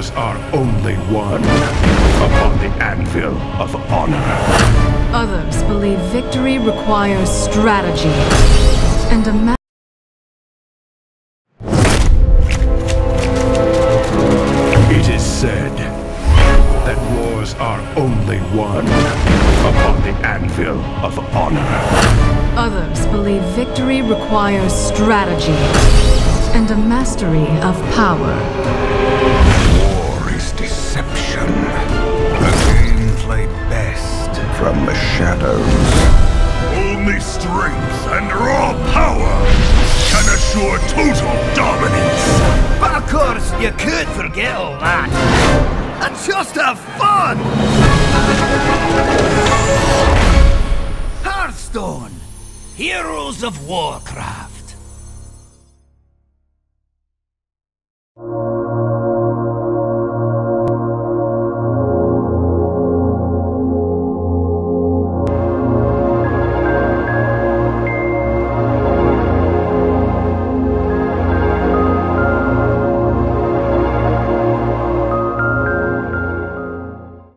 wars are only won upon the anvil of honor. Others believe victory requires strategy and a ma- It is said that wars are only won upon the anvil of honor. Others believe victory requires strategy and a mastery of power. Shadows. Only strength and raw power can assure total dominance. But of course, you could forget all that. And just have fun! Hearthstone! Heroes of Warcraft!